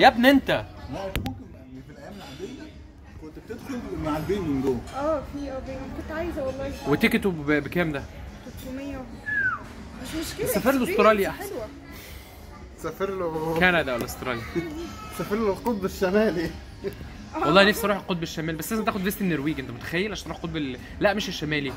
يا ابني انت. لا ممكن في الأيام العادية كنت بتدخل مع البين من جوه. آه في آه بين- كنت عايزة والله. وتيكته بكام ده؟ 300 مش مشكلة سافر له أستراليا أحسن. حلوة سافر له كندا ولا أستراليا؟ سافر له القطب الشمالي. آه. والله نفسي أروح القطب الشمالي بس لازم تاخد فيست النرويج أنت متخيل؟ عشان تروح القطب ال... لا مش الشمالي.